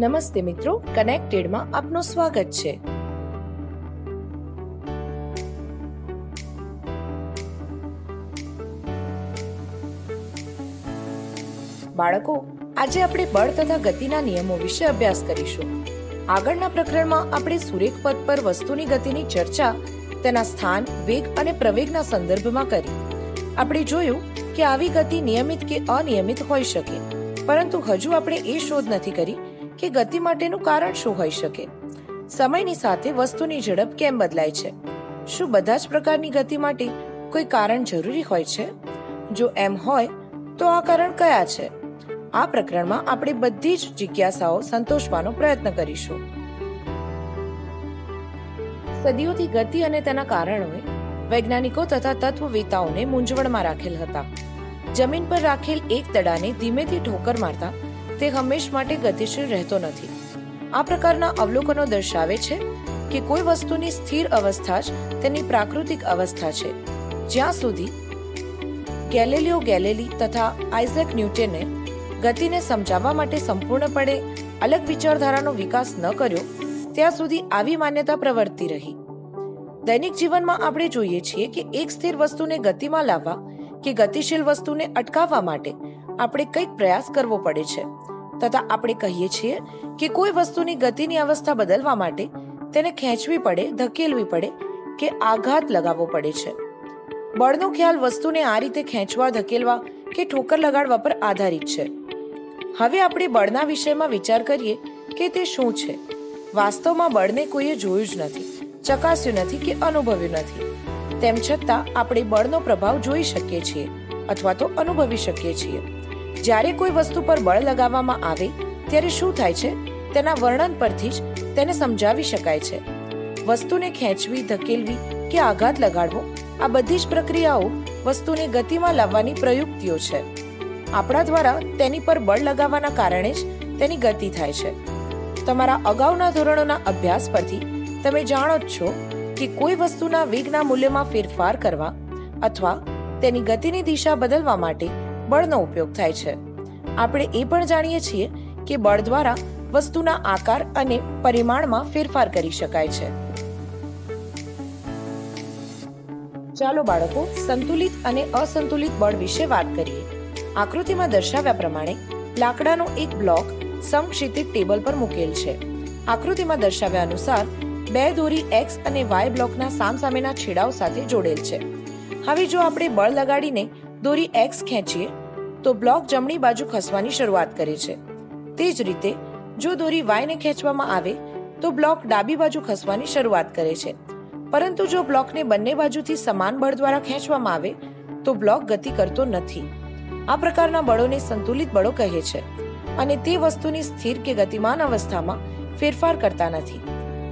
નમસ્તે મિત્રો કનેક્ટેડમાં આપનું સ્વાગત છે. બાળકો, આજે આપણે બળ તથા ગતિના નિયમો વિશે અભ્યાસ કરીશું. આગળના પ્રકરણમાં આપણે સુરેખ પદ પર વસ્તુની ગતિની ચર્ચા, તેના સ્થાન, વેગ અને પ્રવેગના સંદર્ભમાં કરી. આપણે જોયું કે આવી ગતિ નિયમિત કે અનિયમિત હોઈ શકે. પરંતુ હજુ આપણે એ શોધ નથી કરી કે ગતિ માટેનું કારણ શું હોઈ શકે? સમયની સાથે વસ્તુની ઝડપ કેમ બદલાય છે? શું બધા જ પ્રકારની ગતિ માટે કોઈ કારણ જરૂરી હોય છે? જો એમ હોય, તો આ કારણ કયા છે? આ પ્રકરણમાં આપણે બધી જ જિજ્ઞાસાઓ સંતોષવાનો પ્રયત્ન કરીશું. સદીઓથી ગતિ અને તેના કારણોએ વૈજ્ઞાનિકો તથા તત્વવેતાઓને મૂંઝવણમાં રાખેલ હતા. જમીન પર રાખેલ એક દડાને ધીમેથી ઠોકર મારતા તે હંમેશ માટે ગતિશીલ રહેતો નથી. આ પ્રકારના અવલોકનો દર્શાવે છે કે કોઈ વસ્તુની સ્થિર અવસ્થા જ તેની પ્રાકૃતિક અવસ્થા છે. જ્યાં સુધી ગેલેલિયો ગેલેલી તથા આઇઝેક ન્યૂટને ગતિને સમજાવવા માટે સંપૂર્ણપણે અલગ વિચારધારાનો વિકાસ ન કર્યો, ત્યાં સુધી આવી માન્યતા પ્રવર્તી રહી. દૈનિક જીવનમાં આપણે જોઈએ છીએ કે એક સ્થિર વસ્તુને ગતિમાં લાવવા કે ગતિશીલ વસ્તુને અટકાવવા માટે આપણે કંઈક પ્રયાસ કરવો પડે છે. તથા આપણે કહીએ છીએ કે કોઈ વસ્તુની ગતિની અવસ્થા બદલવા માટે તેને ખેંચવી પડે, ધકેલવી પડે કે આઘાત લગાવવો પડે છે. બળનો ખ્યાલ વસ્તુને આ રીતે ખેંચવા, ધકેલવા કે ઠોકર લગાડવા પર આધારિત છે. હવે આપણે બળના વિષયમાં વિચાર કરીએ કે તે શું છે. વાસ્તવમાં બળને કોઈએ જોયું જ નથી, ચકાસ્યું નથી કે અનુભવ્યું નથી. તેમ છતાં આપણે બળનો પ્રભાવ જોઈ શકીએ છીએ અથવા તો અનુભવી શકીએ છીએ. જ્યારે કોઈ વસ્તુ પર બળ લગાવવામાં આવે, ત્યારે શું થાય છે? તેના વર્ણન પરથી જ તેને સમજાવી શકાય છે. વસ્તુને ખેંચવી, ધકેલવી કે આઘાત લગાડવો, આ બધી જ પ્રક્રિયાઓ વસ્તુને ગતિમાં લાવવાની પ્રયુક્તિઓ છે. આપણા દ્વારા તેની પર બળ લગાવવાના કારણે જ તેની ગતિ થાય છે. તમારા અગાઉના ધોરણોના અભ્યાસ પરથી તમે જાણો જ છો કે કોઈ વસ્તુના વેગના મૂલ્યમાં ફેરફાર કરવા અથવા તેની ગતિની દિશા બદલવા માટે બળનો ઉપયોગ થાય છે. આપણે એ પણ જાણીએ છીએ કે બળ દ્વારા વસ્તુના આકાર અને પરિમાણમાં ફેરફાર કરી શકાય છે. ચાલો બાળકો સંતુલિત અને અસંતુલિત બળ વિશે વાત કરીએ. આકૃતિમાં દર્શાવ્યા પ્રમાણે લાકડાનો એક બ્લોક સમક્ષિતિજ ટેબલ પર મૂકેલ છે. આકૃતિમાં દર્શાવ્યા અનુસાર બે દોરી એક્સ અને વાય બ્લોકના સામસામેના છેડાઓ સાથે જોડેલ છે. હવે જો આપણે બળ લગાડીને દોરી એક્સ ખેંચીએ તો બ્લોક જમણી બાજુ ખસવાની શરૂઆત કરે છે. તે જ રીતે, જો દોરી વાયને ખેંચવામાં આવે, તો બ્લોક ડાબી બાજુ ખસવાની શરૂઆત કરે છે. પરંતુ જો બ્લોકને બંને બાજુથી સમાન બળ દ્વારા ખેંચવામાં આવે, તો બ્લોક ગતિ કરતો નથી. આ પ્રકારના બળોને સંતુલિત બળો કહે છે અને તે વસ્તુની સ્થિર કે ગતિમાન અવસ્થામાં ફેરફાર કરતા નથી.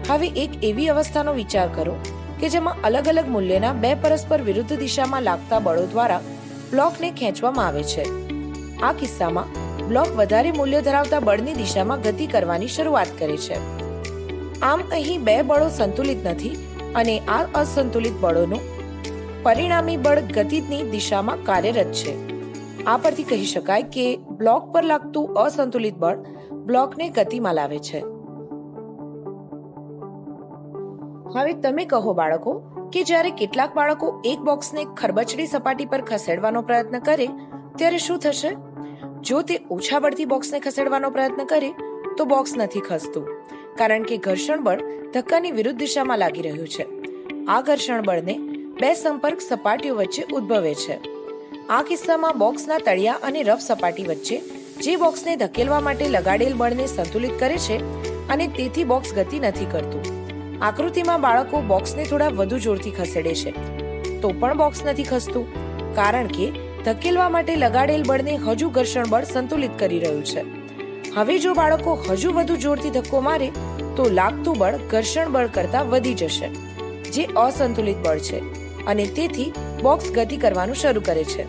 હવે એક એવી અવસ્થાનો વિચાર કરો કે જેમાં અલગ અલગ મૂલ્યના બે પરસ્પર વિરુદ્ધ દિશામાં લાગતા બળો દ્વારા બ્લોકને ખેંચવામાં આવે છે. આ કિસ્સામાં બ્લોક વધારે મૂલ્ય ધરાવતા બળની દિશામાં ગતિ કરવાની શરૂઆત કરે છે. આમ અહીં બે બળો સંતુલિત નથી અને આ અસંતુલિત બળોનું પરિણામી બળ ગતિની દિશામાં કાર્યરત છે. આ પરથી કહી શકાય કે બ્લોક પર લાગતું અસંતુલિત બળ બ્લોકને ગતિમાં લાવે છે. હવે તમે કહો બાળકો કે જ્યારે કેટલાક બાળકો એક બોક્સને ખરબચડી સપાટી પર ખસેડવાનો પ્રયત્ન કરે, ત્યારે શું થશે? જો તે ઓછા બળથી બોક્સને ખસેડવાનો પ્રયત્ન કરે, તો બોક્સ નથી ખસતું, કારણ કે ઘર્ષણ બળ ધક્કાની વિરુદ્ધ દિશામાં લાગી રહ્યું છે. આ ઘર્ષણ બળને બે સંપર્ક સપાટીઓ વચ્ચે ઉદ્ભવે છે. આ કિસ્સામાં બોક્સના તળિયા અને રફ સપાટી વચ્ચે, જે બોક્સને ધકેલવા માટે લગાડેલ બળને સંતુલિત કરે છે અને તેથી બોક્સ ગતિ નથી કરતું. આકૃતિમાં બાળકો બોક્સને થોડા વધુ જોરથી ખસેડે છે. તો પણ બોક્સ નથી ખસતું, કારણ કે ધકેલવા માટે લગાડેલ બળને હજુ ઘર્ષણ બળ સંતુલિત કરી રહ્યું છે. હવે જો બાળકો હજુ વધુ જોરથી ધક્કો મારે, તો લાગતું બળ ઘર્ષણ બળ કરતાં વધી જશે, જે અસંતુલિત બળ છે અને તેથી બોક્સ ગતિ કરવાનું શરૂ કરે છે.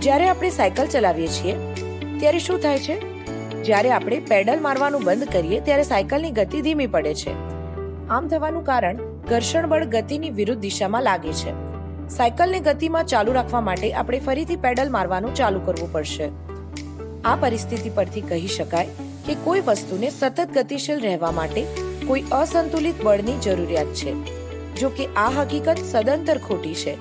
જ્યારે આપણે સાયકલ ચલાવીએ છીએ, ત્યારે શું થાય છે? જ્યારે આપણે પેડલ મારવાનું બંધ કરીએ, ત્યારે સાયકલની ગતિ ધીમી પડે છે. આમ થવાનું કારણ ઘર્ષણ બળ ગતિની વિરુદ્ધ દિશામાં લાગે છે. સાયકલને ગતિમાં ચાલુ રાખવા માટે આપણે ફરીથી પેડલ મારવાનું ચાલુ કરવું પડશે. આ પરિસ્થિતિ પરથી કહી શકાય કે કોઈ વસ્તુને સતત ગતિશીલ રહેવા માટે કોઈ અસંતુલિત બળની જરૂરિયાત છે. જો કે આ હકીકત સદંતર ખોટી છે.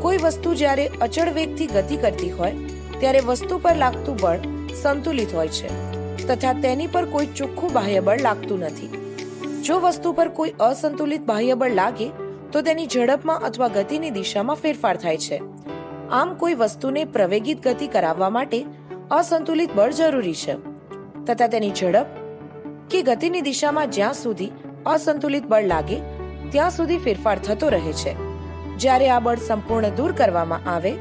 કોઈ વસ્તુ જ્યારે અચળ વેગથી ગતિ કરતી હોય, ત્યારે વસ્તુ પર લાગતું બળ સંતુલિત હોય છે, તથા તેની પર કોઈ ચોખ્ખું બાહ્ય બળ લાગતું નથી. જો વસ્તુ પર કોઈ અસંતુલિત બાહ્ય બળ લાગે, તો તેની ઝડપમાં અથવા ગતિની દિશામાં ફેરફાર થાય છે. આમ કોઈ વસ્તુને પ્રવેગિત ગતિ કરાવવા માટે અસંતુલિત બળ જરૂરી છે. તથા તેની ઝડપ કે ગતિની દિશામાં જ્યાં સુધી અસંતુલિત બળ લાગે, ત્યાં સુધી ફેરફાર થતો રહે છે. જ્યારે આ બળ સંપૂર્ણ દૂર કરવામાં આવે,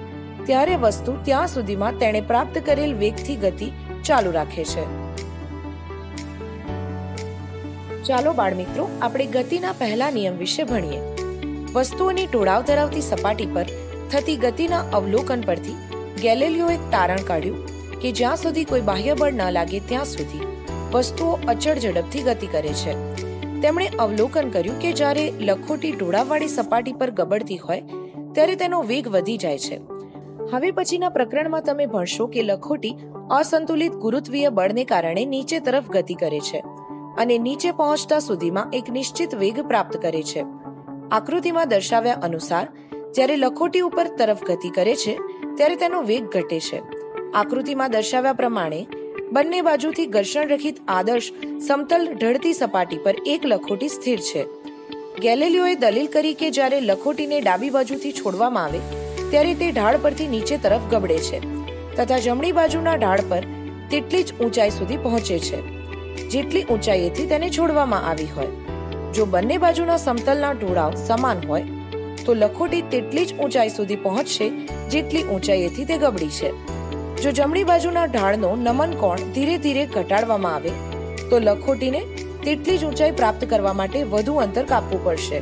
ત્યારે વસ્તુ ત્યાં સુધીમાં તેણે પ્રાપ્ત કરેલ વેગથી ગતિ ચાલુ રાખે છે. ચાલો બાળમિત્રો, આપણે ગતિના પહેલા નિયમ વિશે ભણીએ. વસ્તુઓની ટોળાવ ધરાવતી સપાટી પર થતી ગતિના અવલોકન પરથી ગેલેલિયો એક તારણ કાઢ્યું કે જ્યાં સુધી કોઈ બાહ્ય બળ ન લાગે ત્યાં સુધી વસ્તુઓ અચળ ઝડપથી ગતિ કરે છે. તેમણે અવલોકન કર્યું કે જ્યારે લખોટી ઢોળાવવાળી સપાટી પર ગબડતી હોય, ત્યારે તેનો વેગ વધી જાય છે. હવે પછીના પ્રકરણમાં તમે ભણશો કે લખોટી અસંતુલિત ગુરુત્વીય બળને કારણે નીચે તરફ ગતિ કરે છે. અને નીચે પહોંચતા સુધીમાં એક નિશ્ચિત વેગ પ્રાપ્ત કરે છે. આકૃતિમાં દર્શાવ્યા અનુસાર, જ્યારે લખોટી ઉપર તરફ ગતિ કરે છે, ત્યારે તેનો વેગ ઘટે છે. આકૃતિમાં દર્શાવ્યા પ્રમાણે, બંને બાજુથી ઘર્ષણ રહિત આદર્શ સમતલ ઢળતી સપાટી પર એક લખોટી સ્થિર છે. ગેલેલિયોએ દલીલ કરી કે જ્યારે લખોટીને ડાબી બાજુથી છોડવામાં આવે, ત્યારે તે ઢાળ પરથી નીચે તરફ ગબડે છે, તથા જમણી બાજુના ઢાળ પર તેટલી જ ઊંચાઈ સુધી પહોંચે છે. જેટલી ઊંચાઈએથી તેને છોડવામાં આવી હોય. જો બંને બાજુના સમતલના ઢોળાવ સમાન હોય, તો લખોટી તેટલી જ ઊંચાઈ સુધી પહોંચશે જેટલી ઊંચાઈએથી તે ગબડી છે. જો જમણી બાજુના ઢાળનો નમન કોણ ધીરે ધીરે ઘટાડવામાં આવે, તો લખોટીને તેટલી જ ઊંચાઈ પ્રાપ્ત કરવા માટે વધુ અંતર કાપવું પડશે.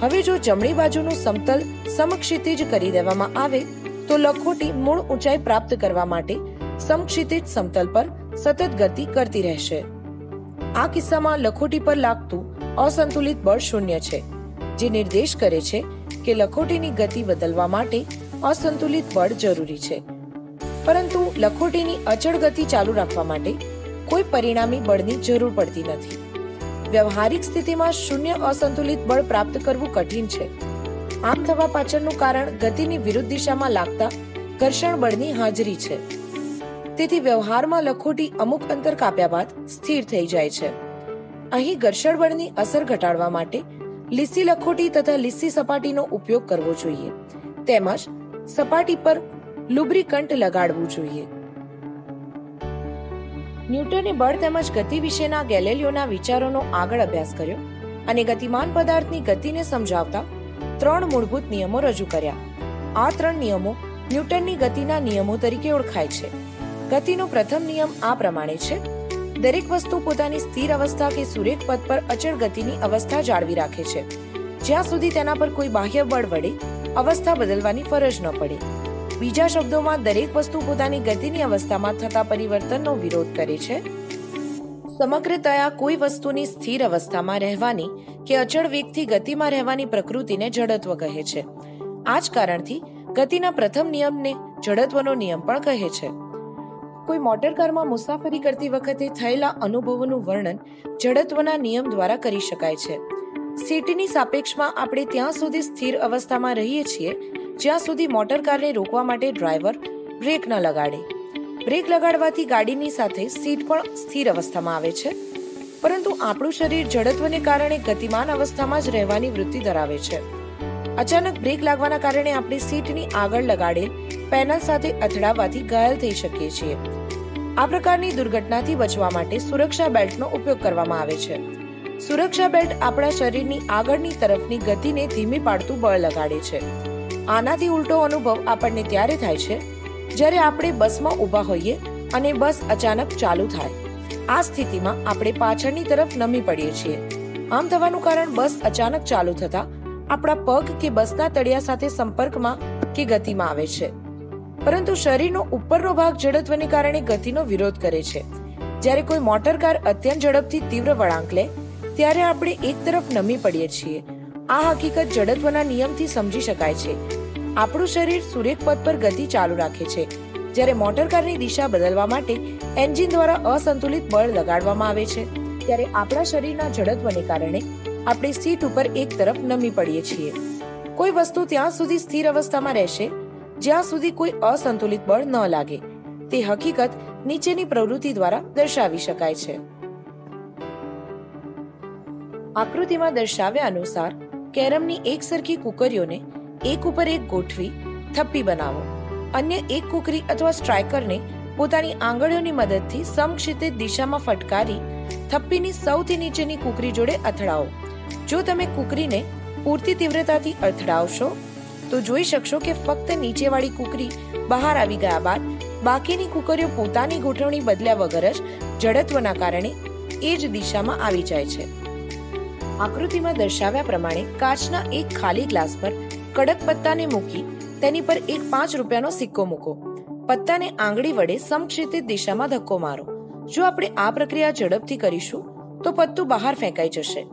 હવે જો જમણી બાજુનું સમતલ સમક્ષિતિજ કરી દેવામાં આવે, તો લખોટી મૂળ ઊંચાઈ પ્રાપ્ત કરવા માટે સમક્ષિતિજ સમતલ પર સતત ગતિ કરતી રહેશે. આ કિસ્સામાં લખોટી પર લાગતું અસંતુલિત બળ શૂન્ય છે, જે નિર્દેશ કરે છે કે લખોટીની ગતિ બદલવા માટે અસંતુલિત બળ જરૂરી છે. પરંતુ લખોટીની અચળ ગતિ ચાલુ રાખવા માટે કોઈ પરિણામી બળની જરૂર પડતી નથી. વ્યવહારિક સ્થિતિમાં શૂન્ય અસંતુલિત બળ પ્રાપ્ત કરવું કઠિન છે. આમ થવા પાછળનું કારણ ગતિની વિરુદ્ધ દિશામાં લાગતા ઘર્ષણ બળની હાજરી છે. તેથી વ્યવહારમાં લખોટી અમુક અંતર કાપ્યા બાદ સ્થિર થઈ જાય છે. અહીં ઘર્ષણ બળની અસર ઘટાડવા માટે લીસી લખોટી તથા લીસી સપાટીનો ઉપયોગ કરવો જોઈએ. તેમજ સપાટી પર લુબ્રિકન્ટ લગાડવું જોઈએ. ન્યૂટને બળ તેમજ ગતિ વિશેના ગેલેલિયોના વિચારોનો આગળ અભ્યાસ કર્યો અને ગતિમાન પદાર્થની ગતિને સમજાવતા ત્રણ મૂળભૂત નિયમો રજૂ કર્યા. આ ત્રણ નિયમો ન્યૂટનની ગતિના નિયમો તરીકે ઓળખાય છે. ગતિનો પ્રથમ નિયમ આ પ્રમાણે છે. દરેક વસ્તુ પોતાની સ્થિર અવસ્થા કે સુરેખ પદ પર અચળ ગતિની અવસ્થા જાળવી રાખે છે. જ્યાં સુધી તેના પર કોઈ બાહ્ય બળ વડે અવસ્થા બદલવાની ફરજ ન પડે. બીજા શબ્દોમાં, દરેક વસ્તુ પોતાની ગતિની અવસ્થામાં થતા પરિવર્તનનો વિરોધ કરે છે. સમગ્રતયા કોઈ વસ્તુની સ્થિર અવસ્થામાં રહેવાની કે અચળ વેગથી ગતિમાં રહેવાની પ્રકૃતિને જડત્વ કહે છે. આ જ કારણથી ગતિના પ્રથમ નિયમને જડત્વનો નિયમ પણ કહે છે. કોઈ મોટર કારમાં મુસાફરી કરતી વખતે થયેલા અનુભવોનું વર્ણન જડત્વના નિયમ દ્વારા કરી શકાય છે. સીટની સાપેક્ષમાં આપણે ત્યાં સુધી સ્થિર અવસ્થામાં રહીએ છીએ, જ્યાં સુધી મોટર કારને રોકવા માટે ડ્રાઈવર બ્રેક ન લગાડે. બ્રેક લગાડવાથી ગાડીની સાથે સીટ પણ સ્થિર અવસ્થામાં આવે છે, પરંતુ આપણું શરીર જડત્વને કારણે ગતિમાન અવસ્થામાં જ રહેવાની વૃત્તિ ધરાવે છે. અચાનક બ્રેક લાગવાના કારણે આપણે સીટની આગળ લગાડેલ પેનલ સાથે અથડાવવાથી ઘાયલ થઈ શકીએ છીએ. આ પ્રકારની દુર્ઘટનાથી બચવા માટે સુરક્ષા બેલ્ટનો ઉપયોગ કરવામાં આવે છે. સુરક્ષા બેલ્ટ આપણા શરીરની આગળની તરફની ગતિને ધીમી પાડતું બળ લગાડે છે. આનાથી ઉલટો અનુભવ આપણને ત્યારે થાય છે, જ્યારે આપણે બસમાં ઊભા હોઈએ અને બસ અચાનક ચાલુ થાય. આ સ્થિતિમાં આપણે પાછળની તરફ નમી પડીએ છીએ. આમ થવાનું કારણ બસ અચાનક ચાલુ થતા આપણા પગ કે બસના તળિયા સાથે સંપર્કમાં કે ગતિમાં આવે છે. પરંતુ શરીરનો ઉપરનો ભાગ જડત્વને કારણે ગતિનો વિરોધ કરે છે. જ્યારે કોઈ મોટર કાર અત્યંત ઝડપથી તીવ્ર વળાંક લે, ત્યારે આપણે એક તરફ નમી પડીએ છીએ. આ હકીકત જડત્વના નિયમથી સમજી શકાય છે. આપણું શરીર સુરેખ પથ પર ગતિ ચાલુ રાખે છે. જ્યારે મોટરકારની દિશા બદલવા માટે એન્જિન દ્વારા અસંતુલિત બળ લગાડવામાં આવે છે, ત્યારે આપણા શરીરના જડત્વને કારણે આપણે સીટ ઉપર એક તરફ નમી પડીએ છીએ. કોઈ વસ્તુ ત્યાં સુધી સ્થિર અવસ્થામાં રહેશે જ્યાં સુધી કોઈ અસંતુલિત બળ ન લાગે. તે હકીકત નીચેની પ્રવૃત્તિ દ્વારા દર્શાવી શકાય છે. આકૃતિમાં દર્શાવ્યા અનુસાર, કેરમની એક સરખી કુકરીઓને એક ઉપર એક ગોઠવી, થપ્પી બનાવો. અન્ય એક કુકરી અથવા સ્ટ્રાઇકરને પોતાની આંગળીઓની મદદથી સમક્ષિતિજ દિશામાં ફટકારી, થપ્પીની સૌથી નીચેની કુકરી જોડે અથડાવો. જો તમે કુકરીને પૂરતી તીવ્રતાથી અથડાવશો તો જોઈ શકશો કે ફક્ત નીચેવાળી કુકરી બહાર આવી ગયા બાદ બાકીની કુકરીઓ પોતાની ગોઠવણી બદલ્યા વગર જ જડત્વના કારણે એ જ દિશામાં આવી જાય છે. આકૃતિમાં દર્શાવ્યા પ્રમાણે કાચના એક ખાલી ગ્લાસ પર કડક પત્તાને મૂકી તેની પર એક પાંચ રૂપિયાનો સિક્કો મૂકો. પત્તાને આંગળી વડે સમક્ષિતિત દિશામાં ધક્કો મારો. જો આપણે આ પ્રક્રિયા ઝડપથી કરીશું, તો પત્તું બહાર ફેંકાઈ જશે.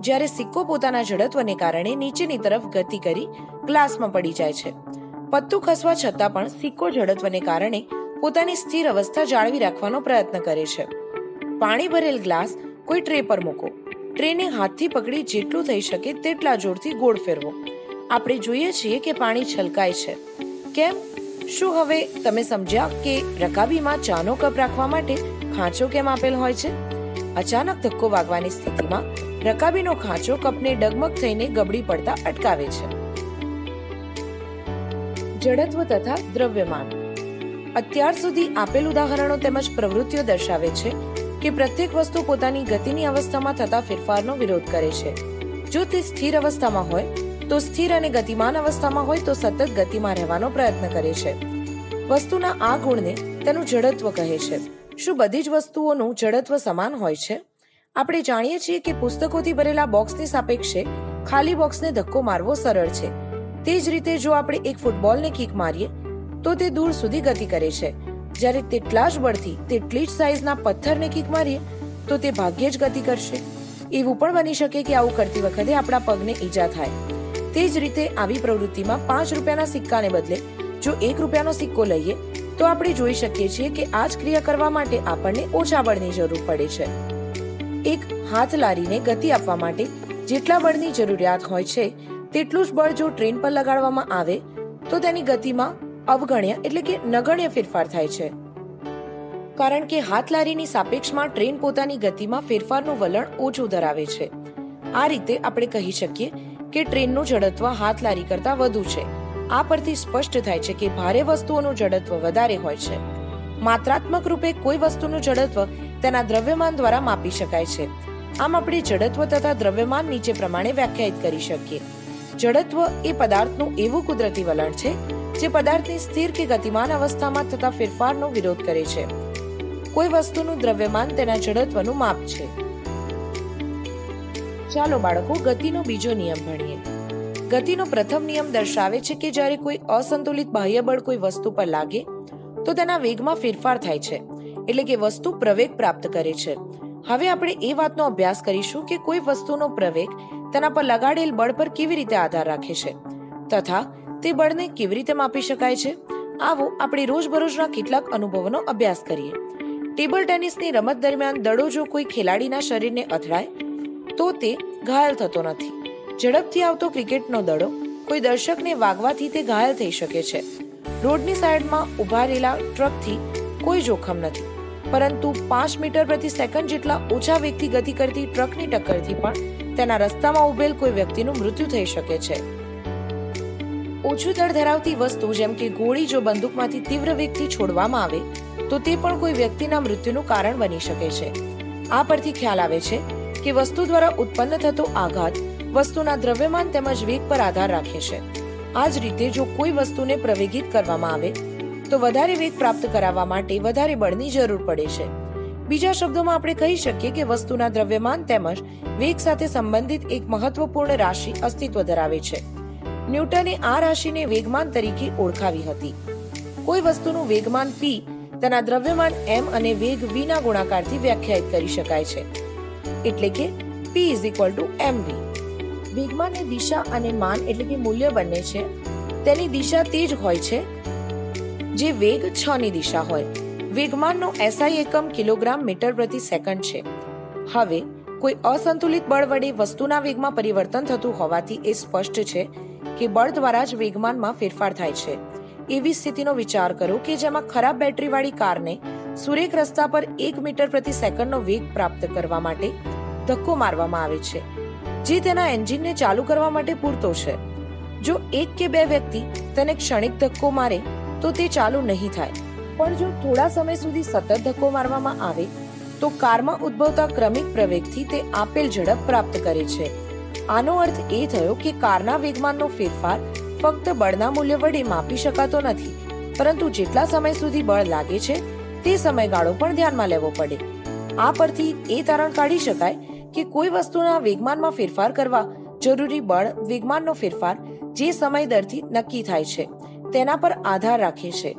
જ્યારે સિક્કો પોતાના જડત્વને કારણે નીચેની તરફ ગતિ કરી ગ્લાસમાં પડી જાય છે. પત્તું ખસવા છતાં પણ સિક્કો ઝડત્વને કારણે પોતાની સ્થિર અવસ્થા જાળવી રાખવાનો પ્રયત્ન કરે છે. પાણી ભરેલ ગ્લાસ કોઈ ટ્રે પર મૂકો. ટ્રેને હાથથી પકડી જેટલું થઈ શકે તેટલા જોરથી ગોળ ફેરવો. આપણે જોઈએ છીએ કે પાણી છલકાય છે. કેમ? શું હવે તમે સમજ્યા કે રકાબીમાં ચાનો કપ રાખવા માટે ખાંચો કેમ આપેલ હોય છે? અચાનક ધક્કો વાગવાની સ્થિતિમાં રકાબીનો ખાંચો કપને ડગમગ થઈને ગબડી પડતા અટકાવે છે. જડત્વ તથા દ્રવ્યમાન. અત્યાર સુધી આપેલ ઉદાહરણો તેમજ પ્રવૃત્તિઓ દર્શાવે છે કે પ્રત્યેક વસ્તુ પોતાની ગતિની અવસ્થામાં થતા ફેરફારનો વિરોધ કરે છે. જો તે સ્થિર અવસ્થામાં હોય, તો સ્થિર અને ગતિમાન અવસ્થામાં હોય તો સતત ગતિમાં રહેવાનો પ્રયત્ન કરે છે. વસ્તુના આ ગુણને તેનું જડત્વ કહે છે. શું બધી જ વસ્તુઓનું જડત્વ સમાન હોય છે? આપણે જાણીએ છીએ કે પુસ્તકોથી ભરેલા બોક્સની સાપેક્ષે ખાલી બોક્સને ધક્કો મારવો સરળ છે. તે જ રીતે જો આપણે એક ફૂટબોલને કિક મારીએ, તો તે દૂર સુધી ગતિ કરે છે. જ્યારે તેટલા જ બળથી, તેટલી જ સાઈઝના પથ્થરને કિક મારીએ, તો તે ભાગ્યે જ ગતિ કરશે. એવું પણ બની શકે કે આવું કરતી વખતે આપણા પગને ઈજા થાય. તે જ રીતે આવી પ્રવૃત્તિમાં પાંચ રૂપિયાના સિક્કાને બદલે, જો એક રૂપિયાનો સિક્કો લઈએ, તો આપણે જોઈ શકીએ છીએ કે આ જ ક્રિયા કરવા માટે આપણને ઓછા બળની જરૂર પડે છે. એક હાથ લારીને ગતિ આપવા માટે જેટલા બળની જરૂરિયાત હોય છે તેટલું જ બળ જો ટ્રેન પર લગાડવામાં આવે, તો તેની ગતિમાં અવગણ્ય એટલે કે નગણ્ય ફેરફાર થાય છે. કારણ કે હાથલારીની સાપેક્ષમાં ટ્રેન પોતાની ગતિમાં ફેરફારનું વલણ ઓછું ધરાવે છે. આ રીતે આપણે કહી શકીએ કે ટ્રેનનું જડત્વ હાથલારી કરતાં વધુ છે. આ પરથી સ્પષ્ટ થાય છે કે ભારે વસ્તુઓનું જડત્વ વધારે હોય છે. માત્રાત્મક રૂપે કોઈ વસ્તુનું જડત્વ તેના દ્રવ્યમાન દ્વારા માપી શકાય છે. આમ આપણે જડત્વ તથા દ્રવ્યમાન નીચે પ્રમાણે વ્યાખ્યાયિત કરી શકીએ. જડત્વ એ પદાર્થનું એવું કુદરતી વલણ છે, જે પદાર્થની સ્થિર કે ગતિમાન અવસ્થામાં થતા ફેરફારનો વિરોધ કરે છે. કોઈ વસ્તુનું દ્રવ્યમાન તેના જડત્વનું માપ છે. ચાલો બાળકો, ગતિનો બીજો નિયમ ભણીએ. ગતિનો પ્રથમ નિયમ દર્શાવે છે કે જ્યારે કોઈ અસંતુલિત બાહ્ય બળ કોઈ વસ્તુ પર લાગે, તો તેના વેગમાં ફેરફાર થાય છે, એટલે કે વસ્તુ પ્રવેગ પ્રાપ્ત કરે છે. હવે આપણે એ વાતનો અભ્યાસ કરીશું કે કોઈ વસ્તુનો પ્રવેગ તેના પર લગાડેલ બળ પર કેવી રીતે આધાર રાખે છે? તથા તે બળને કેવી રીતે માપી શકાય છે? આવો આપણે રોજબરોજના કેટલાક અનુભવોનો અભ્યાસ કરીએ. ટેબલ ટેનિસની રમત દરમિયાન દડો જો કોઈ ખેલાડીના શરીરને અથડાય, તો તે ઘાયલ થતો નથી. ઝડપથી આવતો ક્રિકેટનો દડો કોઈ દર્શકને વાગવાથી તે ઘાયલ થઈ શકે છે. રોડની સાઈડમાં ઊભા રહેલા ટ્રકથી કોઈ જોખમ નથી. પરંતુ પાંચ મીટર પ્રતિ સેકન્ડ જેટલા ઓછા વેગથી ગતિ કરતી ટ્રકની ટક્કરથી પણ તેના રસ્તામાં ઉભેલ કોઈ વ્યક્તિનું મૃત્યુ થઈ શકે છે. ઓછું દળ ધરાવતી વસ્તુ જેમ કે ગોળી જો બંદૂકમાંથી તીવ્ર વેગથી છોડવામાં આવે, તો તે પણ કોઈ વ્યક્તિના મૃત્યુનું કારણ બની શકે છે. આ પરથી ખ્યાલ આવે છે કે વસ્તુ દ્વારા ઉત્પન્ન થતો આઘાત વસ્તુના દ્રવ્યમાન તેમજ વેગ પર આધાર રાખે છે. આ જ રીતે જો કોઈ વસ્તુને પ્રવેગિત કરવામાં આવે, તો વધારે વેગ પ્રાપ્ત કરાવવા માટે વધારે બળની જરૂર પડે છે. બીજા શબ્દોમાં આપણે કહી શકીએ કે વસ્તુના દ્રવ્યમાન તેમજ વેગ સાથે સંબંધિત એક મહત્વપૂર્ણ રાશિ અસ્તિત્વ ધરાવે છે. ન્યૂટને આ રાશિને વેગમાન તરીકે ઓળખાવી હતી. કોઈ વસ્તુનું વેગમાન પી તેના દ્રવ્યમાન એમ અને વેગ v ના ગુણાકારથી વ્યાખ્યાયિત કરી શકાય છે. એટલે કે p વી વેગમાનની દિશા અને માન એટલે કે મૂલ્ય બંને છે. તેની દિશા તે જ હોય છે જે વેગ 6 ની દિશા હોય. વેગમાનનો એસઆઈ એકમ કિલોગ્રામ મીટર પ્રતિ સેકન્ડ છે. હવે, કોઈ અસંતુલિત બળ વડે વસ્તુના વેગમાં પરિવર્તન થતું હોવાથી એ સ્પષ્ટ છે કે બળ દ્વારા જ વેગમાનમાં ફેરફાર થાય છે. એવી સ્થિતિનો વિચાર કરો કે જેમાં ખરાબ બેટરીવાળી કારને સુરેખ રસ્તા પર એક મીટર પ્રતિ સેકન્ડનો વેગ પ્રાપ્ત કરવા માટે ધક્કો મારવામાં આવે છે, જે તેના એન્જિનને ચાલુ કરવા માટે પૂરતો છે. જો એક કે બે વ્યક્તિ તેને ક્ષણિક ધક્કો મારે, તો તે ચાલુ નહીં થાય. પણ જો થોડા સમય સુધી સતત ધક્કો મારવામાં આવે, તો કારમાં ઉદ્ભવતા ક્રમિક પ્રવેગથી તે આપેલ ઝડપ પ્રાપ્ત કરે છે. આનો અર્થ એ થયો કે કારના વેગમાનનો ફેરફાર ફક્ત બળના મૂલ્ય વડે માપી શકાતો નથી, પરંતુ જેટલા સમય સુધી બળ લાગે છે, તે સમયગાળો પણ ધ્યાનમાં લેવો પડે. આ પરથી એ તારણ કાઢી શકાય કે કોઈ વસ્તુના વેગમાનમાં ફેરફાર કરવા જરૂરી બળ વેગમાનનો ફેરફાર જે સમય દરથી નક્કી થાય છે, તેના પર આધાર રાખે છે.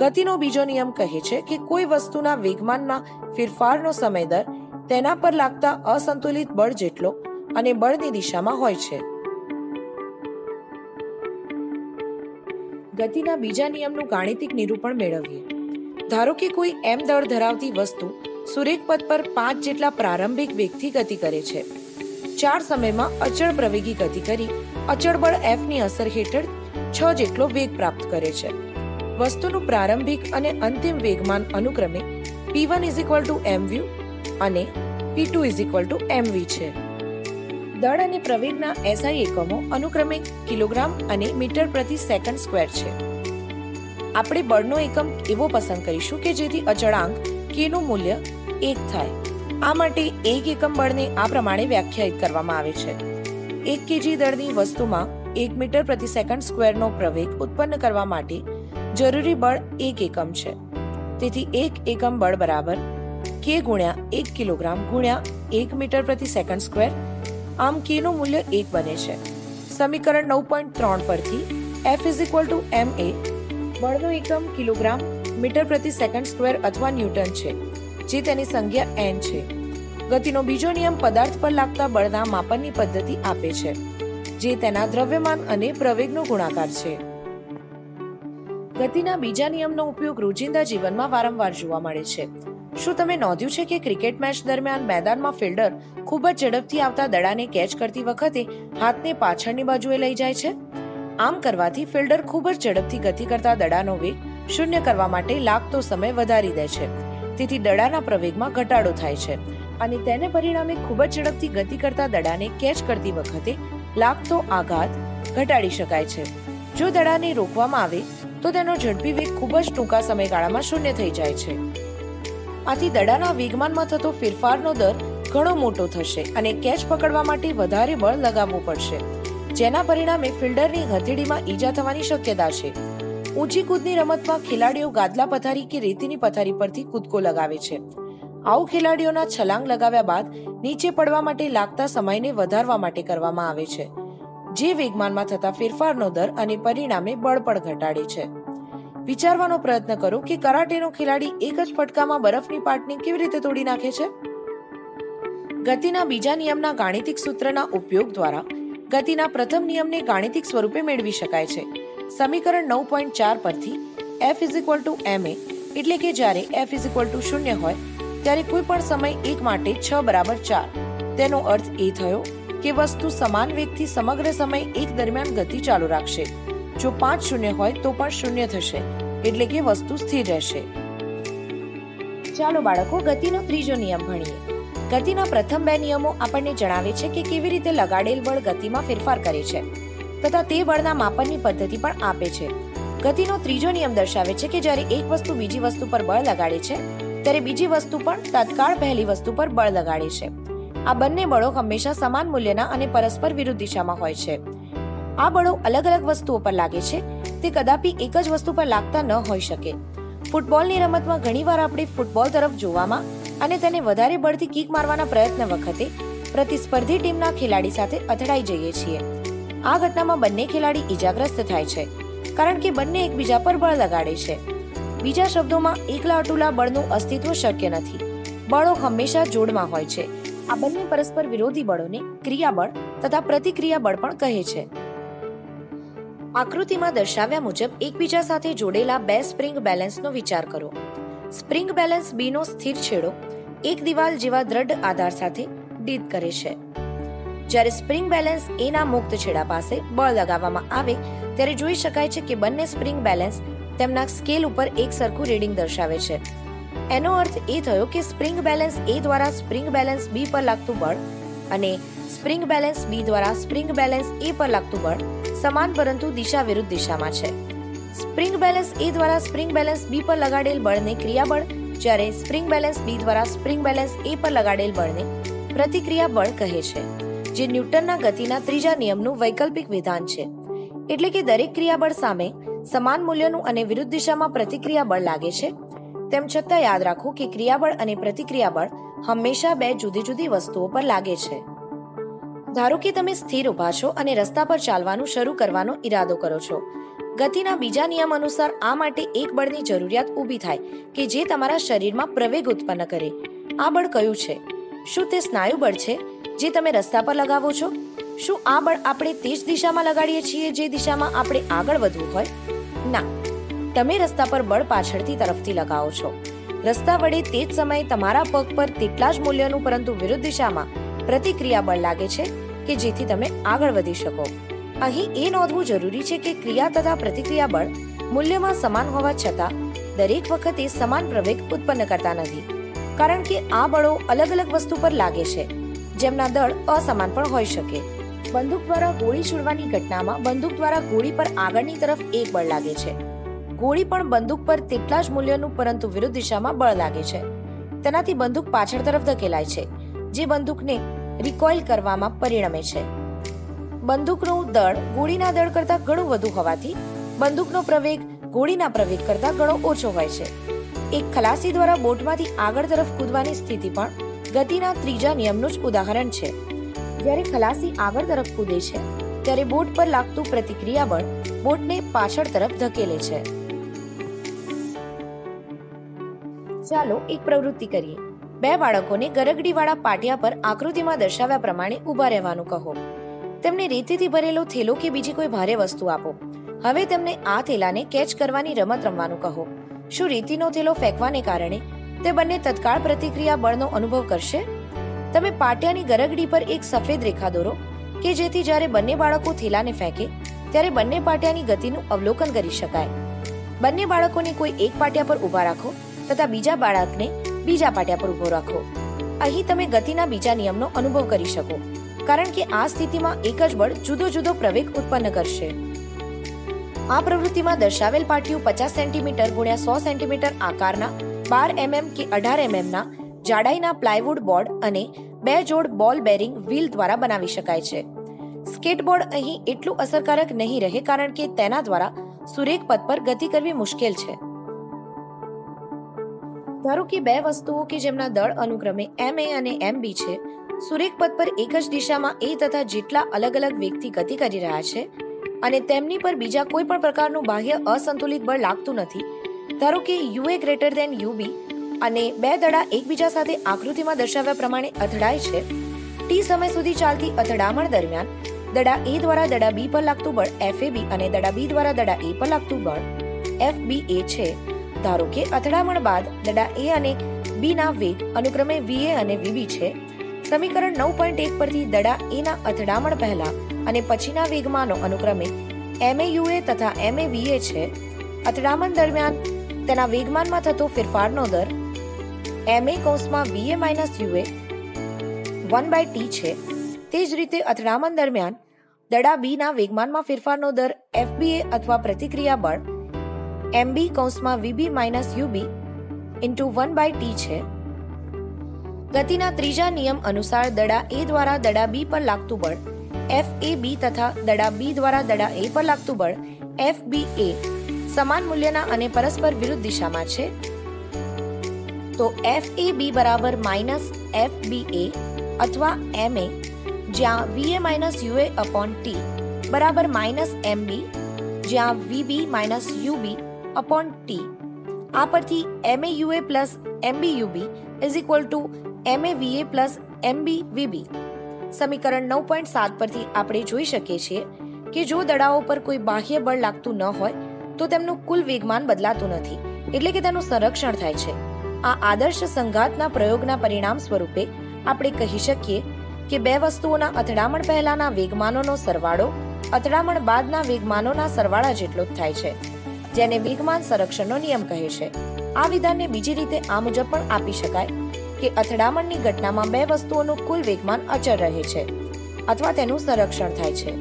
ગતિનો બીજો નિયમ કહે છે કે કોઈ વસ્તુના વેગમાનના ફેરફારનો સમય દર તેના પર લાગતા અસંતુલિત બળ જેટલો અને બળની દિશામાં હોય છે. ગતિના બીજા નિયમનું ગાણિતિક નિરૂપણ મેળવીએ. ધારો કે કોઈ એમ દળ ધરાવતી વસ્તુ સુરેખ પથ પર પાંચ જેટલા પ્રારંભિક વેગથી ગતિ કરે છે. ચાર સમયમાં અચળ પ્રવેગી ગતિ કરી અચળ બળ એફની અસર હેઠળ છ જેટલો વેગ પ્રાપ્ત કરે છે. વસ્તુનું પ્રારંભિક અને અંતિમ વેગમાન અનુક્રમે P one is equal to m u અને P two is to m v છે. દળ અને પ્રવેગના એસઆઈ એકમો અનુક્રમે કિલોગ્રામ અને મીટર પ્રતિ સેકન્ડ સ્ક્વેર છે. આપણે બળનો એકમ એવો પસંદ કરીશું કે જેથી અચળાંક કેનું મૂલ્ય એક થાય. આ માટે એક એકમ બળને આ પ્રમાણે વ્યાખ્યાયિત કરવામાં આવે છે. એક કેજી દળની વસ્તુમાં એક મીટર પ્રતિ સેકન્ડ સ્ક્વેરનો પ્રવેગ ઉત્પન્ન કરવા માટે જરૂરી બળ એક એકમ છે. તેથી એક એકમ બળ બરાબર કે ગુણ્યા એક કિલોગ્રામ ગુણ્યા એક મીટર પ્રતિ સેકન્ડ સ્ક્વેર. આમ કે નું મૂલ્ય એક બને છે. સમીકરણ નવ પોઈન્ટ ત્રણ પરથી F is equal to m a બળનો એકમ કિલોગ્રામ મીટર પ્રતિ સેકન્ડ સ્ક્વેર અથવા ન્યૂટન છે, જે તેની સંખ્યા એન છે. ગતિનો બીજો નિયમ પદાર્થ પર લાગતા બળના માપનની પદ્ધતિ આપે છે, જે તેના દ્રવ્યમાન અને પ્રવેગનો ગુણાકાર છે. ગતિના બીજા નિયમનો ઉપયોગ રોજિંદા જીવનમાં વારંવાર જોવા મળે છે. શું તમે નોંધ્યું છે કે ક્રિકેટ મેચ દરમિયાન મેદાનમાં ફિલ્ડર ખૂબ જ ઝડપથી આવતા દડાને કેચ કરતી વખતે હાથને પાછળની બાજુએ લઈ જાય છે? આમ કરવાથી ફિલ્ડર ખૂબ જ ઝડપથી ગતિ કરતા દડાનો વેગ શૂન્ય કરવા માટે લાગતો સમય વધારી દે છે. તેથી દડાના પ્રવેગમાં ઘટાડો થાય છે. અને તેને પરિણામે ખૂબ જ ઝડપથી ગતિ કરતા દડાને કેચ કરતી વખતે લાગતો આઘાત ઘટાડી શકાય છે. જો દડાને રોકવામાં આવે તો તેનો ઝડપી વેગ ખૂબ જ ટૂંકા સમયગાળામાં શૂન્ય થઈ જાય છે. આથી દડાના વેગમાનમાં થતો ફેરફારનો દર ઘણો મોટો થશે અને કેચ પકડવા માટે વધારે બળ લગાવવું પડશે, જેના પરિણામે ફિલ્ડરની હથેળીમાં ઈજા થવાની શક્યતા છે. ઊંચી કૂદની રમતમાં ખેલાડીઓ ગાદલા પથારી કે રેતીની પથારી પરથી કૂદકો લગાવે છે. આવું ખેલાડીઓના છલાંગ લગાવ્યા બાદ નીચે પડવા માટે લાગતા સમયને વધારવા માટે કરવામાં આવે છે. જે વેગમાનમાં થતા ફેરફારનો દર અને પરિણામે બળ પણ ઘટાડે છે. વિચારવાનો પ્રયત્ન કરો કે કરાટેનો ખેલાડી એક જ ફટકામાં બરફની પાટને કેવી રીતે તોડી નાખે છે? ગતિના બીજા નિયમના ગાણિતિક સૂત્રના ઉપયોગ દ્વારા ગતિના પ્રથમ નિયમને ગાણિતિક સ્વરૂપે મેળવી શકાય છે. સમીકરણ નવ પોઈન્ટ ચાર પરથી F is to m a એટલે કે જ્યારે એફ ઇઝ ટુ શૂન્ય હોય, ત્યારે કોઈ પણ સમય એક માટે છ બરાબર ચાર. તેનો અર્થ એ થયો કે વસ્તુ સમાન વેગથી સમગ્ર સમય એક દરમિયાન ગતિ ચાલુ રાખશે. જો પાંચ શૂન્ય હોય તો પણ શૂન્ય થશે, એટલે કે વસ્તુ સ્થિર રહેશે. ચાલો બાળકો, ગતિનો ત્રીજો નિયમ ભણીએ. ગતિના પ્રથમ બે નિયમો આપણને જણાવે છે કે કેવી રીતે લગાડેલ બળ ગતિમાં ફેરફાર કરે છે, તથા તે બળના માપનની પદ્ધતિ પણ આપે છે. ગતિનો ત્રીજો નિયમ દર્શાવે છે કે જ્યારે એક વસ્તુ બીજી વસ્તુ પર બળ લગાડે છે, ત્યારે બીજી વસ્તુ પણ તત્કાળ પહેલી વસ્તુ પર બળ લગાડે છે. આ બંને બળો હંમેશા સમાન મૂલ્યના અને પરસ્પર વિરુદ્ધ દિશામાં હોય છે. આ બળો અલગ અલગ વસ્તુઓ પર લાગે છે, તે કદાપી એક જ વસ્તુ પર લાગતા ન હોઈ શકે. ફૂટબોલની રમતમાં ઘણીવાર આપણે ફૂટબોલ તરફ જોવામાં અને તેને વધારે બળથી કિક મારવાના પ્રયત્ન વખતે પ્રતિસ્પર્ધી ટીમના ખેલાડી સાથે અથડાઈ જઈએ છીએ. આ ઘટનામાં બંને ખેલાડી ઈજાગ્રસ્ત થાય છે, કારણ કે બંને એકબીજા પર બળ લગાડે છે. બીજા શબ્દોમાં, એકલા અટુલા બળનું અસ્તિત્વ શક્ય નથી. બળો હંમેશા જોડમાં હોય છે આ બંને પરસ્પર વિરોધી બળોને ક્રિયાબળ તથા પ્રતિક્રિયા બળ પણ કહે છે. આકૃતિમાં દર્શાવ્યા મુજબ એકબીજા સાથે જોડેલા બે સ્પ્રિંગ બેલેન્સનો વિચાર કરો. સ્પ્રિંગ બેલેન્સ બીનો સ્થિર છેડો એક દિવાલ જેવા દ્રઢ આધાર સાથે ડીદ કરે છે. જ્યારે સ્પ્રિંગ બેલેન્સ એના મુક્ત છેડા પાસે બળ લગાવવામાં આવે, ત્યારે જોઈ શકાય છે કે બંને સ્પ્રિંગ બેલેન્સ તેમના સ્કેલ ઉપર એક સરખું રીડિંગ દર્શાવે છે. એનો અર્થ એ થયો કે સ્પ્રિંગ બેલેન્સ એ દ્વારા સ્પ્રિંગ બેલેન્સ બી પર લાગતું બળ અને સ્પ્રિંગ બેલેન્સ બી દ્વારા સ્પ્રિંગ બેલેન્સ એ પર લાગતું બળ સમાન પરંતુ દિશા વિરુદ્ધ દિશામાં છે. સ્પ્રિંગ બેલેન્સ એ દ્વારા સ્પ્રિંગ બેલેન્સ બી પર લગાડેલ બળને ક્રિયાબળ જ્યારે સ્પ્રિંગ બેલેન્સ બી દ્વારા સ્પ્રિંગ બેલેન્સ એ પર લગાડેલ બળને પ્રતિક્રિયા બળ કહે છે, જે ન્યૂટનના ગતિના ત્રીજા નિયમનું વૈકલ્પિક વિધાન છે. એટલે કે દરેક ક્રિયાબળ સામે સમાન મૂલ્યનું અને વિરુદ્ધ દિશામાં પ્રતિક્રિયા બળ લાગે છે તેમ છતાં યાદ રાખો કે ક્રિયાબળ અને પ્રતિક્રિયાબળ હંમેશા બે જુદી જુદી વસ્તુઓ પર લાગે છે. ધારો કે તમે સ્થિર ઊભા છો અને રસ્તા પર ચાલવાનું શરૂ કરવાનો ઈરાદો કરો છો. ગતિના બીજા નિયમ અનુસાર આ માટે એક બળની જરૂરિયાત ઊભી થાય કે જે તમારા શરીરમાં પ્રવેગ ઉત્પન્ન કરે. આ બળ કયું છે? શું તે સ્નાયુ બળ છે જે તમે રસ્તા પર લગાવો છો? શું આ બળ આપણે તે જ દિશામાં લગાડીએ છીએ જે દિશામાં આપણે આગળ વધવું હોય? ના. તમે રસ્તા પર બળ પાછળથી તરફથી લગાવો છો. રસ્તા વડે તે જ સમયે તમારા પગ પર તેટલા જ મૂલ્યનું પરંતુ વિરુદ્ધ દિશામાં પ્રતિક્રિયા બળ લાગે છે કે જેથી તમે આગળ વધી શકો. અહીં એ નોંધવું જરૂરી છે કે ક્રિયા તથા પ્રતિક્રિયા બળ મૂલ્યમાં સમાન હોવા છતાં દરેક વખતે સમાન પ્રવેગ ઉત્પન્ન કરતા નથી. કારણ કે આ બળો અલગ અલગ વસ્તુ પર લાગે છે. જેમના દળ અસમાન પણ હોઈ શકે. બંદૂક દ્વારા ગોળી છોડવાની ઘટનામાં બંદૂક દ્વારા ગોળી પર આગળની તરફ એક બળ લાગે છે. ગોળી પણ બંદૂક પર તેટલા જ મૂલ્યનું પરંતુ વિરુદ્ધ દિશામાં બળ લાગે છે. તેનાથી બંદૂક પાછળ તરફ ધકેલાય છે, જે બંદૂકને રિકોઇલ કરવામાં પરિણમે છે. બંદૂકનું દળ ગોળીના દળ કરતાં ઘણું વધુ હોવાથી બંદૂકનો પ્રવેગ ગોળીના પ્રવેગ કરતાં ઘણો ઓછો હોય છે. એક ખલાસી દ્વારા બોટમાંથી આગળ તરફ કૂદવાની સ્થિતિ પણ ગતિના ત્રીજા નિયમનું જ ઉદાહરણ છે. જ્યારે ખલાસી આગળ તરફ કૂદે છે, ત્યારે બોટ પર લાગતું પ્રતિક્રિયા બળ બોટને પાછળ તરફ ધકેલે છે. ચાલો એક પ્રવૃત્તિ કરીએ. બે બાળકોને ગરગડીવાળા પાટિયા પર આકૃતિમાં દર્શાવ્યા પ્રમાણે ઊભા રહેવાનું કહો. તેમને રેતીથી ભરેલો થેલો કે બીજી કોઈ ભારે વસ્તુ આપો. હવે તેમને આ થેલાને કેચ કરવાની રમત રમવાનું કહો. શું રેતીનો થેલો ફેંકવાને કારણે તે બંને તત્કાળ પ્રતિક્રિયા બળનો અનુભવ કરશે? તમે પાટિયાની ગરગડી પર એક સફેદ રેખા દોરો કે જેથી જ્યારે બંને બાળકો થેલાને ફેંકે, ત્યારે બંને પાટિયાની ગતિનું અવલોકન કરી શકાય. બંને બાળકોને કોઈ એક પાટિયા પર ઊભા રાખો તથા બીજા બાળકને બીજા પાટિયા પર ઊભો રાખો. અહીં તમે ગતિના બીજા નિયમનો અનુભવ કરી શકો, કારણ કે આ સ્થિતિમાં એક જ બળ જુદો જુદો પ્રવેગ ઉત્પન્ન કરશે. આ પ્રવૃત્તિમાં દર્શાવેલ પાટિયું પચાસ સેન્ટીમીટર ગુણ્યા સો સેન્ટીમીટર આકારના બાર એમએમ કે અઢાર એમએમના જાડાઈના પ્લાયવુડ બોર્ડ અને બે જોડ બોલ બેરિંગ વ્હીલ દ્વારા બનાવી શકાય છે. સ્કેટબોર્ડ અહીં એટલું અસરકારક નહીં રહે કારણ કે તેના દ્વારા સુરેખ પથ પર ગતિ કરવી મુશ્કેલ છે. ધારો કે બે વસ્તુઓ કે જેમના દળ અનુક્રમે એમ એ અને એમ બી છે, સુરેખ પથ પર એક જ દિશામાં એ તથા જેટલા અલગ અલગ વ્યક્તિ ગતિ કરી રહ્યા છે અને તેમની પર બીજા કોઈ પણ પ્રકારનું બાહ્ય અસંતુલિત બળ લાગતું નથી, ધારો કે u a greater than u b અને બે દડા એકબીજા સાથે આકૃતિમાં દર્શાવ્યા પ્રમાણે અથડાય છે ટી સમય સુધી ચાલતી અથડામણ દરમિયાન દડા એ દ્વારા દડા બી પર લાગતું બળ એફ એ બી અને દડા બી દ્વારા દડા એ પર લાગતું બળ એફ બી એ છે. ધારો કે અથડામણ બાદ દડા એ અને બી ના વેગ અનુક્રમે વી એ અને વીબી છે. સમીકરણ નવ પોઈન્ટ એક પરથી દડા એ ના અથડામણ પહેલા અને પછીના વેગમાનો અનુક્રમે એમ એ યુ એ તથા એમ એ એ છે. અથડામણ દરમિયાન તેના વેગમાનમાં થતો ફેરફારનો દર એમ એ કૌંસમાં v a minus u a one by t છે. તે જ રીતે અથડામણ દરમિયાન દડા બી ના વેગમાનમાં ફેરફારનો દર એફબીએ અથવા પ્રતિક્રિયા બળ એમબી કૌંસમાં v b minus u b into one by t છે. ગતિના ત્રીજા નિયમ અનુસાર દડા એ દ્વારા દડા બી પર લાગતું બળ, એફ બી તથા દડા બી દ્વારા દડા એ પર લાગતું બળ, એફ બી સમાન મૂલ્યના અને પરસ્પર વિરુદ્ધ દિશામાં છે. તો એફ એ બી બરાબર માઇનસ એફ બી એ અથવા એમ જ્યાં v a minus u a upon t બરાબર માઇનસ એમ બી જ્યાં v b minus u b upon t આ પરથી m a u a plus m b u b is equal to m a v a plus m b v b સમીકરણ નવ point સાત પરથી આપણે જોઈ શકીએ છીએ કે જો દડાઓ પર કોઈ બાહ્ય બળ લાગતું ન હોય, તો તેમનું કુલ વેગમાન બદલાતું નથી, એટલે કે તેનું સંરક્ષણ થાય છે. આ આદર્શ સંઘાતના પ્રયોગના પરિણામ સ્વરૂપે આપણે કહી શકીએ કે બે વસ્તુઓના અથડામણ પહેલાના વેગમાનોનો સરવાળો અથડામણ બાદના વેગમાનોના સરવાળા જેટલો જ થાય છે. જેને વેગમાન સંરક્ષણનો નિયમ કહે છે. આ વિધાનને બીજી રીતે આ મુજબ પણ આપી શકાય કે અથડામણની ઘટનામાં બે વસ્તુઓનું કુલ વેગમાન અચળ રહે છે અથવા તેનું સંરક્ષણ થાય છે.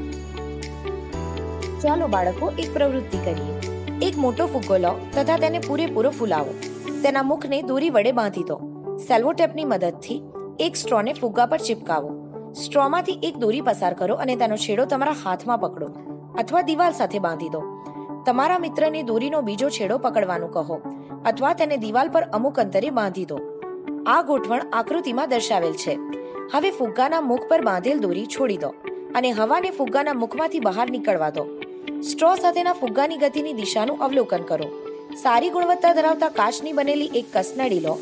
ચાલો બાળકો એક પ્રવૃત્તિ કરીએ. એક મોટો ફુગ્ગો લો તથા તેને પૂરેપૂરો ફૂલાવો. તેના મુખને દોરી વડે બાંધી દો. સેલ્વોટેપની મદદથી એક સ્ટ્રોને ફુગ્ગા પર ચિપકાવો. સ્ટ્રોમાંથી એક દોરી પસાર કરો અને તેનો છેડો તમારા હાથમાં પકડો અથવા દિવાલ સાથે બાંધી દો. તમારા મિત્રને દોરીનો બીજો છેડો પકડવાનું કહો, અથવા તેને દિવાલ પર અમુક અંતરે બાંધી દો. આ ગોઠવણ આકૃતિમાં દર્શાવેલ છે. હવે ફુગ્ગાના મુખ પર બાંધેલ દોરી છોડી દો અને હવાને ફુગ્ગાના મુખમાંથી બહાર નીકળવા દો. સ્ટ્રો સાથેના ફુગ્ગાની ગતિની દિશાનું અવલોકન કરો. સારી ગુણવત્તા ધરાવતા કાચની બનેલી એક કસનળી લો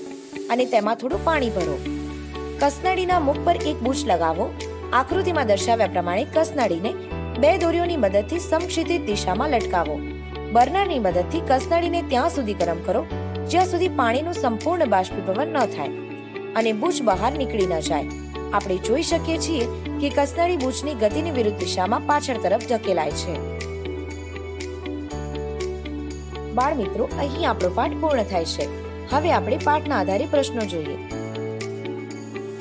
અને તેમાં થોડું પાણી ભરો. કસનળીના મુખ પર એક બૂચ લગાવો. આકૃતિમાં દર્શાવ્યા પ્રમાણે કસનળીને બે દોરીઓની મદદથી સમક્ષિતિજ દિશામાં લટકાવો. બર્નરની મદદથી કસનળીને ત્યાં સુધી ગરમ કરો, જ્યાં સુધી પાણીનું સંપૂર્ણ બાષ્પીભવન ન થાય અને બૂચ બહાર નીકળી ન જાય. આપણે જોઈ શકીએ છીએ કે કસનળી બૂચની ગતિની વિરુદ્ધ દિશામાં પાછળ તરફ ધકેલાય છે. બાળ મિત્રો, અહીં આપણો પાઠ પૂર્ણ થાય છે. હવે આપણે પાઠના આધારે પ્રશ્નો જોઈએ.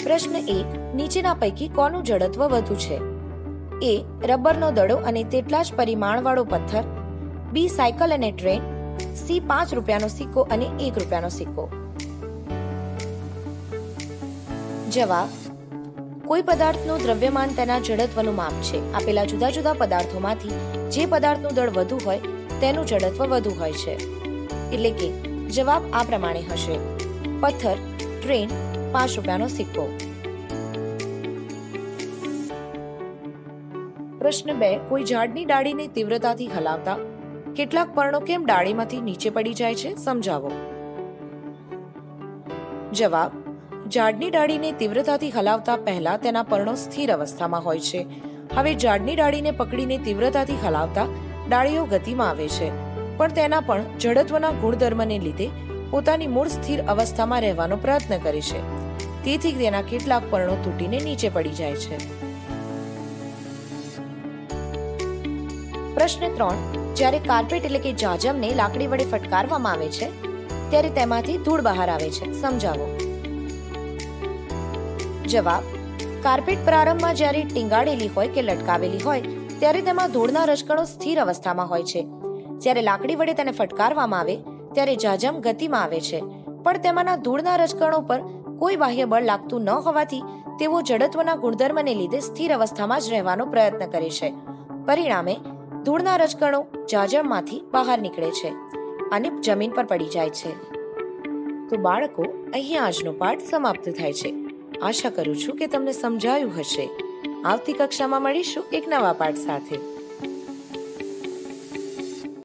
પ્રશ્ન એક, નીચેના પૈકી કોનું જડત્વ વધુ છે? એ રબરનો દડો અને તેટલા જ પરિમાણવાળો પથ્થર, બી સાયકલ અને ટ્રેન, સી પાંચ રૂપિયાનો સિક્કો અને એક રૂપિયાનો સિક્કો. જવાબ, કોઈ પદાર્થનું દ્રવ્યમાન તેના જડત્વનું માપ છે. આપેલા જુદા જુદા પદાર્થોમાંથી જે પદાર્થનું દળ વધુ હોય, તેનું જડત્વ વધુ હોય છે. એટલે કે, જવાબ આ પ્રમાણે હશે. પથ્થર, ટ્રેન, પાંચ રૂપિયાનો સિક્કો. પ્રશ્ન બે, કોઈ ઝાડની ડાળીને તીવ્રતાથી હલાવતા? કેટલાક પર્ણો કેમ ડાળીમાંથી નીચે પડી જાય છે? સમજાવો. જવાબ, ઝાડની ડાળીને તીવ્રતાથી હલાવતા પહેલા તેના પર્ણો સ્થિર અવસ્થામાં હોય છે. હવે ઝાડની ડાળીને પકડીને તીવ્રતાથી હલાવતા ડાળીઓ ગતિમાં આવે છે. પણ તેના પણ જડત્વના ગુણધર્મને લીધે પોતાની મૂળ સ્થિર અવસ્થામાં રહેવાનો પ્રયત્ન કરે છે. તેથી તેના કેટલાક પર્ણો તૂટીને નીચે પડી જાય છે. પ્રશ્ન ત્રણ, જ્યારે કાર્પેટ એટલે કે જાજમને લાકડી વડે ફટકારવામાં આવે છે, ત્યારે તેમાંથી ધૂળ બહાર આવે છે. સમજાવો. જવાબ કાર્પેટ પ્રારંભમાં જ્યારે ટીંગાડેલી હોય કે લટકાવેલી હોય, ત્યારે તેમાં ધૂળના રજકણો સ્થિર અવસ્થામાં હોય છે. જ્યારે લાકડી વડે તેને ફટકારવામાં આવે, ત્યારે જાજમ ગતિમાં આવે છે. પણ તેમાંના ધૂળના રજકણો પર કોઈ બાહ્ય બળ લાગતું ન હોવાથી, તેઓ જડત્વના ગુણધર્મને લીધે સ્થિર અવસ્થામાં જ રહેવાનો પ્રયત્ન કરે છે. પરિણામે ધૂળના રજકણો જાજમમાંથી બહાર નીકળે છે અને જમીન પર પડી જાય છે. તો બાળકો, અહીંયા આજનો પાઠ સમાપ્ત થાય છે. આશા કરું છું કે તમને સમજાયું હશે. આવતી કક્ષામાં મળીશું એક નવા પાઠ સાથે.